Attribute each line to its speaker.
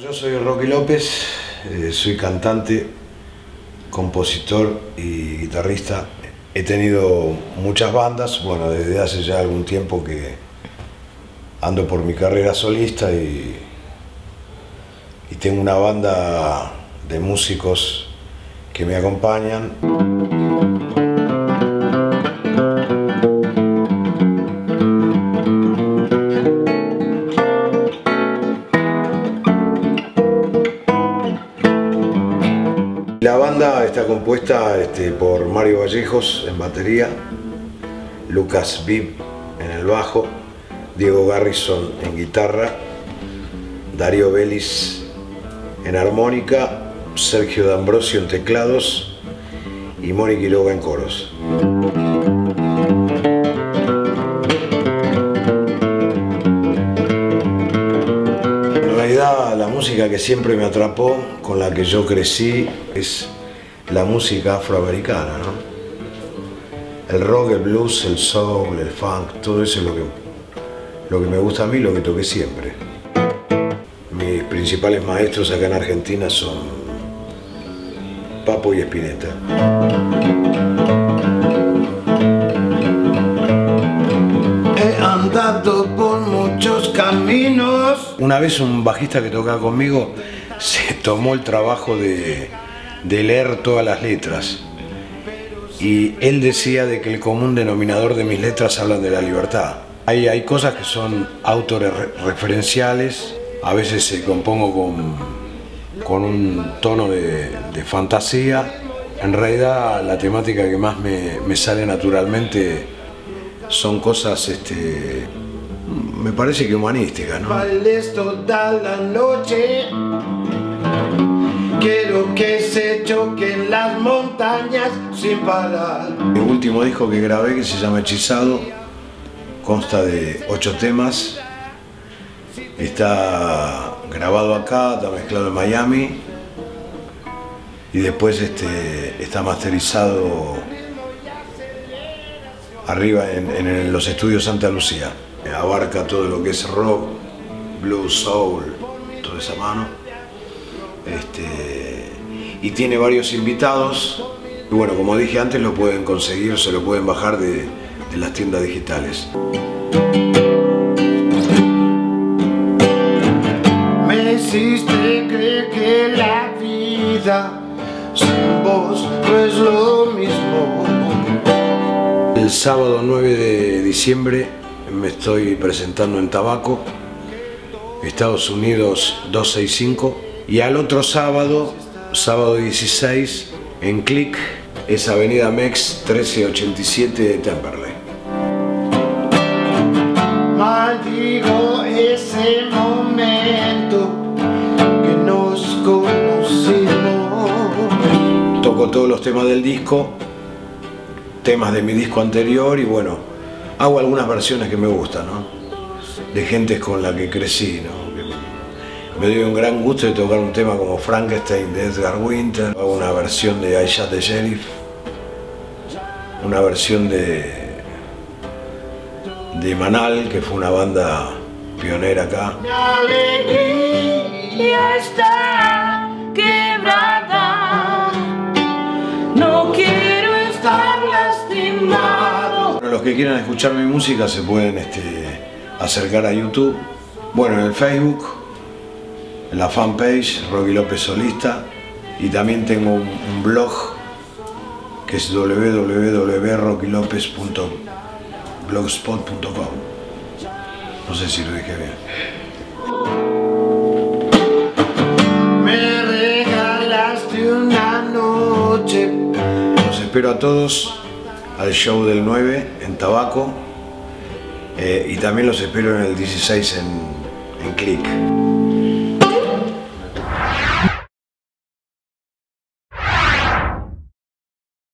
Speaker 1: Yo soy Rocky López, eh, soy cantante, compositor y guitarrista. He tenido muchas bandas, bueno, desde hace ya algún tiempo que ando por mi carrera solista y, y tengo una banda de músicos que me acompañan. Banda está compuesta este, por Mario Vallejos en batería, Lucas Vip en el bajo, Diego Garrison en guitarra, Darío Vélez en armónica, Sergio D'Ambrosio en teclados y Moni Quiroga en coros. En realidad la música que siempre me atrapó, con la que yo crecí, es la música afroamericana, ¿no? El rock, el blues, el soul, el funk, todo eso es lo que, lo que me gusta a mí, lo que toqué siempre. Mis principales maestros acá en Argentina son Papo y Espineta.
Speaker 2: He andado por muchos caminos.
Speaker 1: Una vez un bajista que tocaba conmigo se tomó el trabajo de, de leer todas las letras y él decía de que el común denominador de mis letras hablan de la libertad. Hay, hay cosas que son autorreferenciales, a veces se compongo con, con un tono de, fantasía. En realidad la temática que más me, me sale naturalmente son cosas, este, me parece que humanísticas, ¿no?
Speaker 2: Toda la noche. Quiero que se choquen las montañas sin parar.
Speaker 1: El último disco que grabé, que se llama Hechizado, consta de ocho temas. Está grabado acá, está mezclado en Miami. Y después este, está masterizado arriba en, en los estudios Santa Lucía. Abarca todo lo que es rock, blues, soul, toda esa mano. Este, y tiene varios invitados. Y bueno, como dije antes, lo pueden conseguir, se lo pueden bajar de, de las tiendas digitales.
Speaker 2: Me hiciste creer que la vida sin vos no es lo mismo.
Speaker 1: El sábado 9 de diciembre me estoy presentando en Tabaco, Estados Unidos 265, y al otro sábado, sábado 16, en Click, es Avenida Mex 1387 de Temperley.
Speaker 2: Maldigo ese momento que nos conocimos.
Speaker 1: Toco todos los temas del disco, temas de mi disco anterior y bueno, hago algunas versiones que me gustan, ¿no? De gentes con la que crecí, ¿no? Me dio un gran gusto de tocar un tema como Frankenstein de Edgar Winter, hago una versión de I Shot the Sheriff, una versión de de Manal, que fue una banda pionera acá.
Speaker 3: Alegría está quebrada. No quiero estar lastimado.
Speaker 1: Bueno, los que quieran escuchar mi música se pueden este, acercar a YouTube. Bueno, en el Facebook, en la fanpage Rocky López Solista. Y también tengo un, un blog que es www.rockylopez.blogspot.com. No sé si lo dije bien.
Speaker 2: Me regalaste una noche.
Speaker 1: Los espero a todos al show del 9 en Tabaco. eh, y también los espero en el 16 en, en Click.